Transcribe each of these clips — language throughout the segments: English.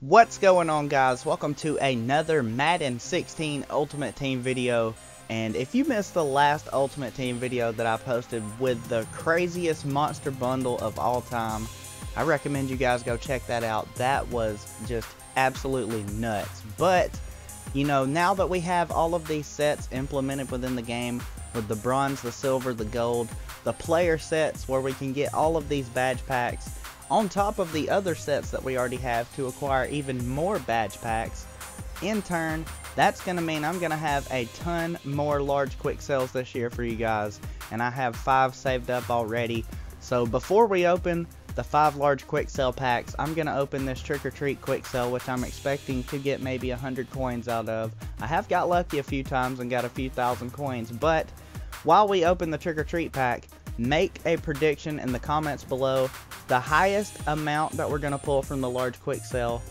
What's going on guys? Welcome to another Madden 16 Ultimate Team video. And if you missed the last Ultimate Team video that I posted with the craziest monster bundle of all time, I recommend you guys go check that out. That was just absolutely nuts. But, you know, now that we have all of these sets implemented within the game, with the bronze, the silver, the gold, the player sets where we can get all of these badge packs, on top of the other sets that we already have to acquire even more badge packs. In turn, that's going to mean I'm going to have a ton more large quick sales this year for you guys, and I have five saved up already. So before we open the five large quick sell packs, I'm going to open this trick or treat quick sell, which I'm expecting to get maybe 100 coins out of. I have got lucky a few times and got a few thousand coins, but while we open the trick or treat pack, make a prediction in the comments below the highest amount that we're going to pull from the large quick sale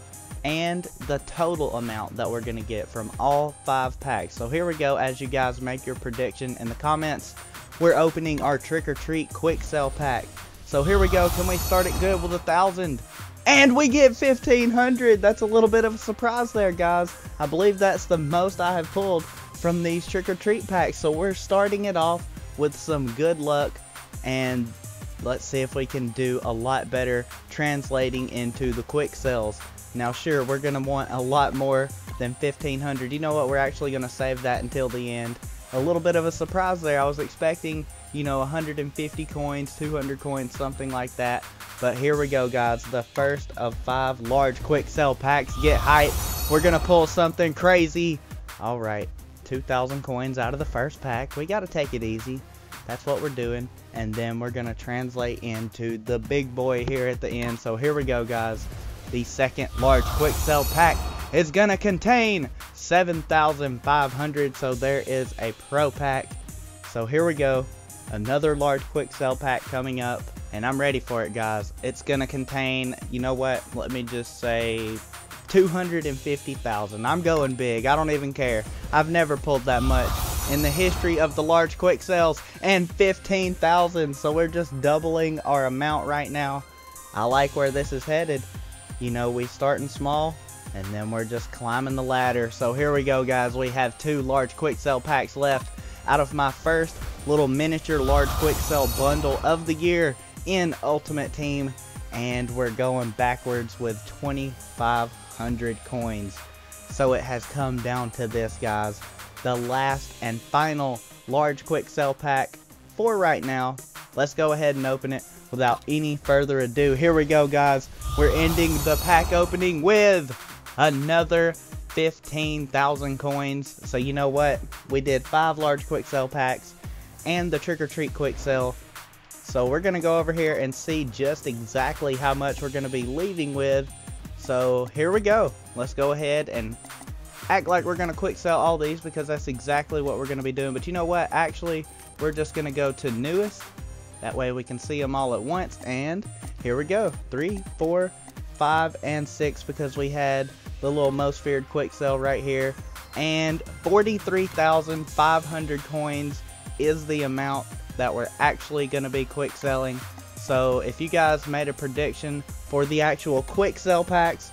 and the total amount that we're going to get from all five packs. So here we go as you guys make your prediction in the comments. We're opening our trick or treat quick sale pack. So here we go. Can we start it good with a thousand? And we get 1500. That's a little bit of a surprise there, guys. I believe that's the most I have pulled from these trick or treat packs. So we're starting it off with some good luck and let's see if we can do a lot better translating into the quick sales. Now sure, we're going to want a lot more than 1500. You know what, we're actually going to save that until the end. A little bit of a surprise there. I was expecting, you know, 150 coins, 200 coins, something like that. But here we go, guys. The first of five large quick sell packs. Get hype. We're going to pull something crazy. All right. 2,000 coins out of the first pack. We got to take it easy. That's what we're doing. And then we're going to translate into the big boy here at the end. So here we go, guys. The second large quick sell pack is going to contain 7,500. So there is a pro pack. So here we go. Another large quick sell pack coming up. And I'm ready for it, guys. It's going to contain, you know what? Let me just say 250,000. I'm going big. I don't even care. I've never pulled that much in the history of the large quick sales and 15,000 so we're just doubling our amount right now. I like where this is headed. You know we starting small and then we're just climbing the ladder. So here we go guys. We have two large quick sell packs left out of my first little miniature large quick sell bundle of the year in ultimate team and we're going backwards with 2500 coins. So it has come down to this guys the last and final large quick sell pack for right now. Let's go ahead and open it without any further ado. Here we go, guys. We're ending the pack opening with another 15,000 coins. So you know what? We did five large quick sell packs and the trick or treat quick sell. So we're going to go over here and see just exactly how much we're going to be leaving with. So here we go. Let's go ahead and act like we're going to quick sell all these because that's exactly what we're going to be doing. But you know what? Actually, we're just going to go to newest. That way we can see them all at once. And here we go. Three, four, five, and six because we had the little most feared quick sell right here. And 43,500 coins is the amount that we're actually going to be quick selling. So if you guys made a prediction for the actual quick sell packs,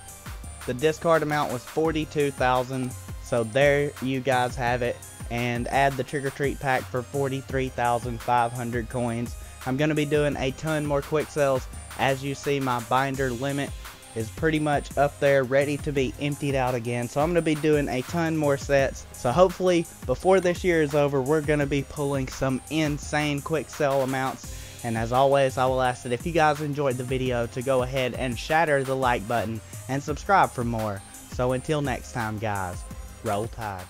the discard amount was 42,000. So there you guys have it. And add the trick or treat pack for 43,500 coins. I'm going to be doing a ton more quick sales. As you see, my binder limit is pretty much up there ready to be emptied out again. So I'm going to be doing a ton more sets. So hopefully before this year is over, we're going to be pulling some insane quick sell amounts. And as always, I will ask that if you guys enjoyed the video to go ahead and shatter the like button and subscribe for more. So until next time, guys, roll tide.